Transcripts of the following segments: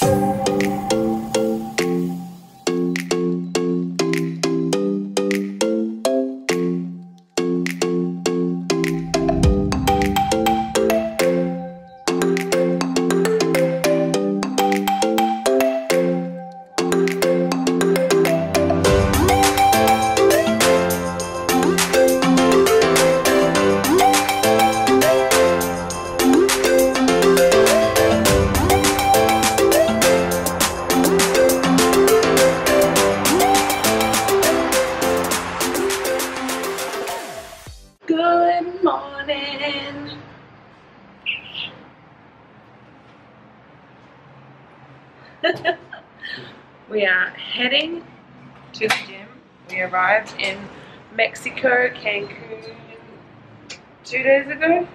Good we are heading to the gym. We arrived in Mexico, Cancun, two days ago.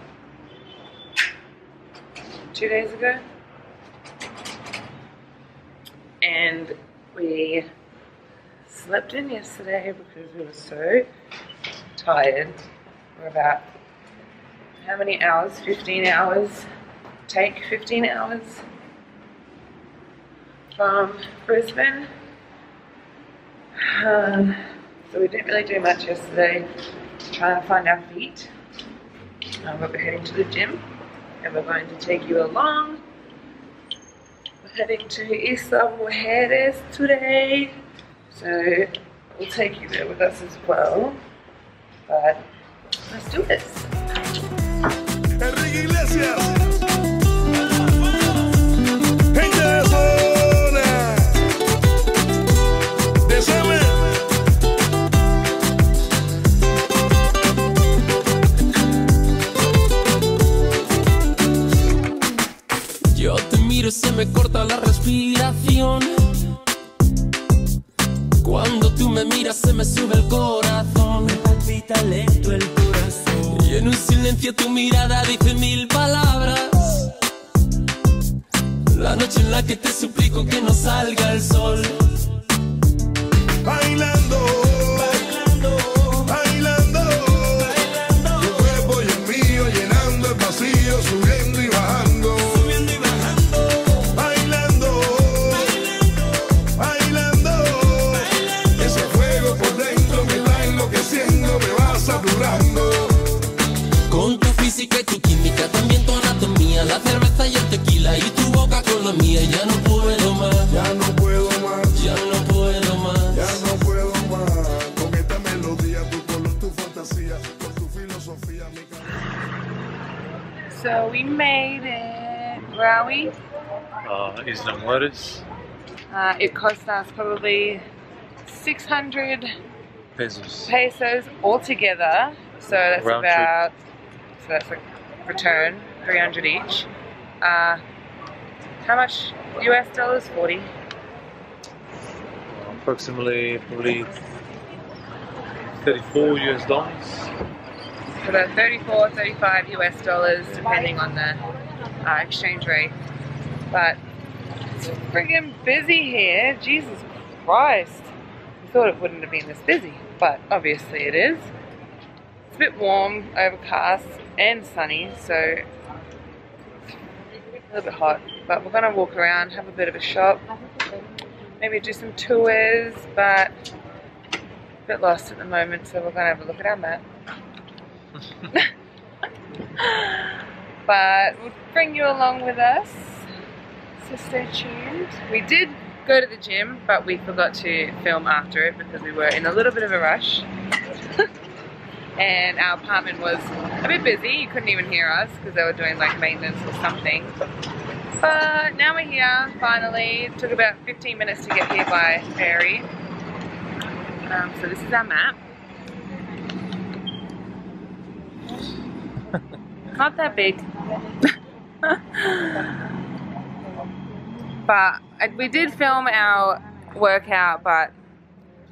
Two days ago. And we slept in yesterday because we were so tired. We're about how many hours? 15 hours. Take 15 hours from Brisbane. Um, so we didn't really do much yesterday. To find our feet. Um, but we're heading to the gym and we're going to take you along. We're heading to Isla Mujeres today. So we'll take you there with us as well. But let's do this. Yo te miro y se me corta la respiración. Cuando tú me miras se me sube el corazón. Me palpita lento el corazón. Y en un silencio tu mirada dice mil palabras. La noche en la que te suplico que no salga el sol. Bailando. Boca la mía. Ya no puedo más, Ya no puedo más. ya no puedo más. Ya no puedo más con esta melodía, tu color, tu fantasía, con tu filosofía, mi So we made it. Where are we? uh, Isla Mujeres, Uh, it cost us probably 600 pesos. pesos altogether. So that's Round trip. about, so that's like return, 300 each. Uh, how much US dollars? 40. Uh, approximately probably 34 US dollars. So about 34, 35 US dollars, depending on the uh, exchange rate. But it's friggin' busy here. Jesus Christ. I thought it wouldn't have been this busy, but obviously it is. It's a bit warm, overcast, and sunny, so a little bit hot. But we're gonna walk around, have a bit of a shop, maybe do some tours, but a bit lost at the moment, so we're gonna have a look at our map. but we'll bring you along with us. So stay tuned. We did go to the gym, but we forgot to film after it because we were in a little bit of a rush. and our apartment was a bit busy. You couldn't even hear us because they were doing like maintenance or something. But now we're here, finally. It took about 15 minutes to get here by ferry. Um, so this is our map. Not that big. but uh, we did film our workout, but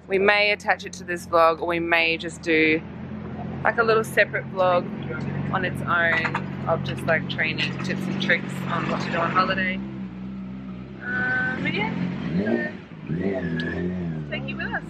we may attach it to this vlog or we may just do like a little separate vlog on its own of just like training tips and tricks on what to do on holiday. Um, but yeah, take you with us.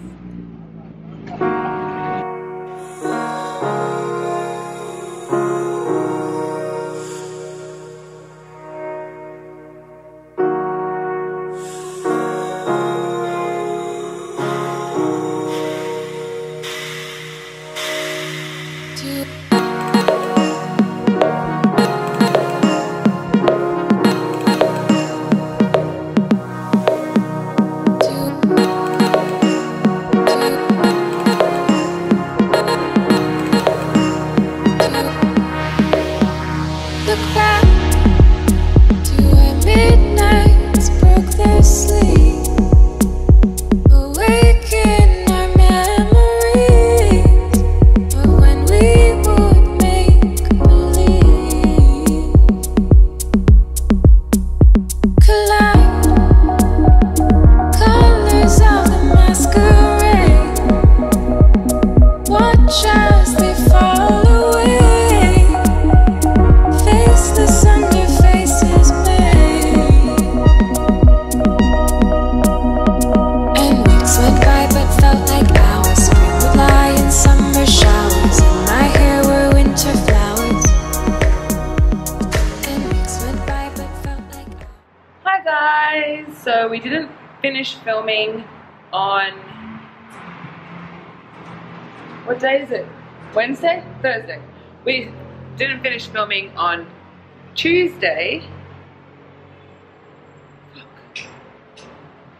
Filming on what day is it? Wednesday? Thursday. We didn't finish filming on Tuesday.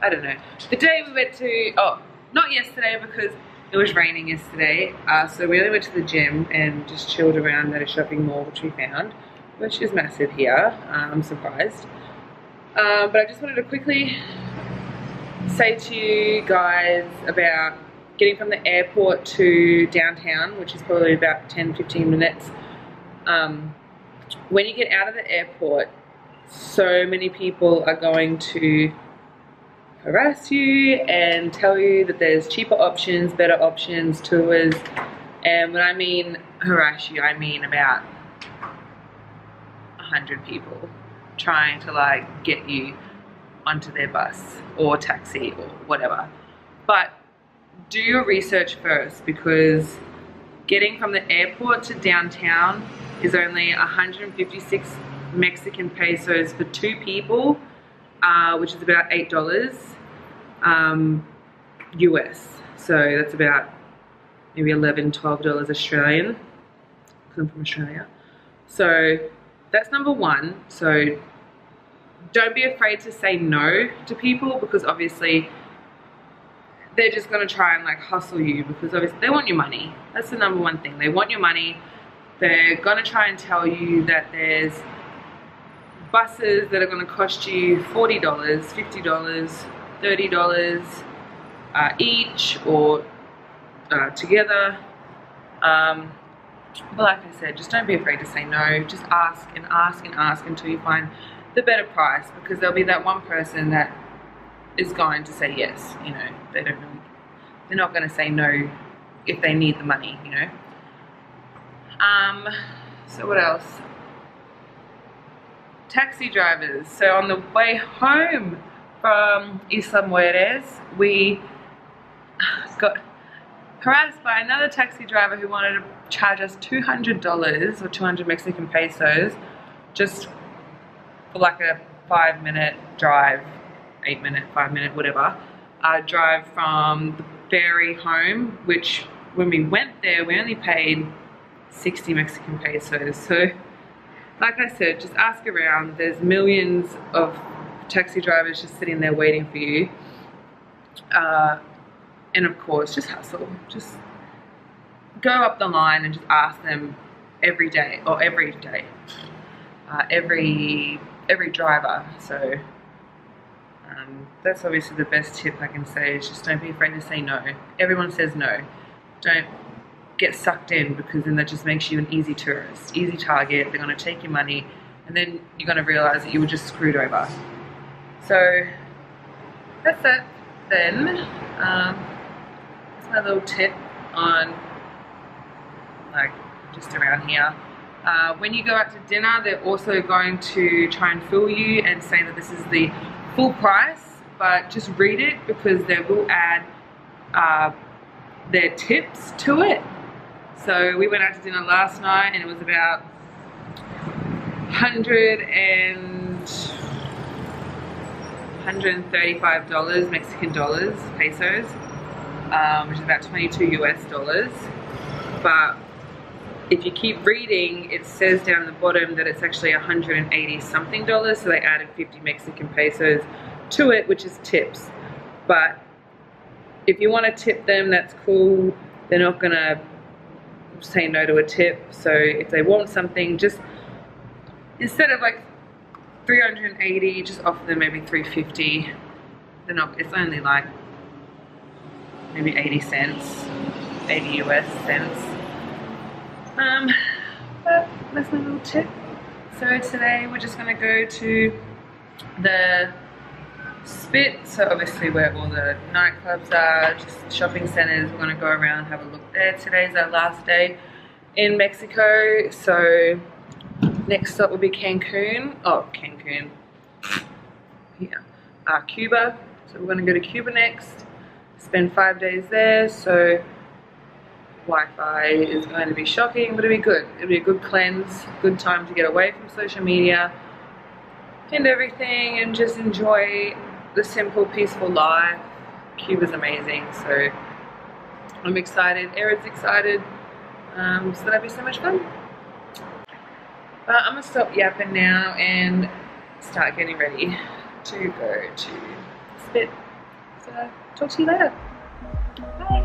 I don't know. The day we went to, oh, not yesterday because it was raining yesterday. Uh, so we only went to the gym and just chilled around at a shopping mall, which we found, which is massive here. Uh, I'm surprised. Um, but I just wanted to quickly say to you guys about getting from the airport to downtown, which is probably about 10-15 minutes. Um, when you get out of the airport, so many people are going to harass you and tell you that there's cheaper options, better options, tours. And when I mean harass you, I mean about hundred people trying to like get you onto their bus or taxi or whatever. But do your research first because getting from the airport to downtown is only 156 Mexican pesos for two people, uh, which is about $8 um, US. So that's about maybe 11 $12 Australian because I'm from Australia. So that's number one. So don't be afraid to say no to people because obviously they're just going to try and like hustle you because obviously they want your money. That's the number one thing. They want your money. They're going to try and tell you that there's buses that are going to cost you $40, $50, $30 uh, each or uh, together. Um, but like I said, just don't be afraid to say no. Just ask and ask and ask until you find the better price because there'll be that one person that is going to say yes. You know, they don't really, they're not going to say no if they need the money, you know. Um, so what else? Taxi drivers. So on the way home from Isla Mujeres, we got harassed by another taxi driver who wanted to charge us $200 or 200 Mexican pesos just for like a five minute drive, eight minute, five minute, whatever, uh, drive from the ferry home, which when we went there, we only paid 60 Mexican pesos. So, like I said, just ask around. There's millions of taxi drivers just sitting there waiting for you. Uh, and of course, just hustle. Just go up the line and just ask them every day, or every day, uh, every every driver. So um, that's obviously the best tip I can say is just don't be afraid to say no. Everyone says no. Don't get sucked in because then that just makes you an easy tourist, easy target. They're going to take your money and then you're going to realize that you were just screwed over. So that's that then. Um, that's my little tip on like just around here. Uh, when you go out to dinner, they're also going to try and fool you and say that this is the full price, but just read it because they will add uh, their tips to it. So we went out to dinner last night and it was about 100 and $135 Mexican dollars, pesos, um, which is about 22 US dollars. But if you keep reading, it says down the bottom that it's actually 180 something dollars, so they added 50 Mexican pesos to it, which is tips. But if you want to tip them, that's cool. They're not gonna say no to a tip. So if they want something, just instead of like 380, just offer them maybe 350. They're not. It's only like maybe 80 cents, 80 US cents. That's my little tip. So today we're just gonna go to the Spit, so obviously where all the nightclubs are, just shopping centers, we're gonna go around have a look there. Today's our last day in Mexico, so next stop will be Cancun, oh Cancun, yeah, uh, Cuba, so we're gonna go to Cuba next, spend five days there, so Wi-Fi is going to be shocking, but it'll be good. It'll be a good cleanse, good time to get away from social media and everything and just enjoy the simple, peaceful life. Cuba's amazing, so I'm excited. Erin's excited. Um, so that'll be so much fun. But I'm gonna stop yapping now and start getting ready to go to Spit. So talk to you later. Bye.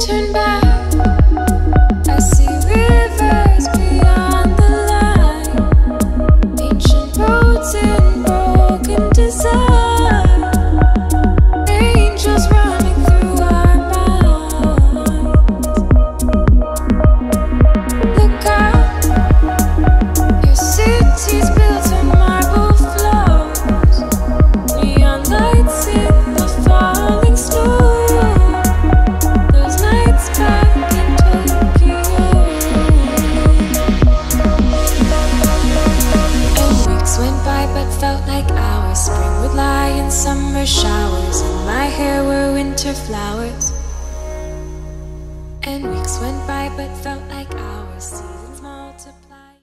Turn back.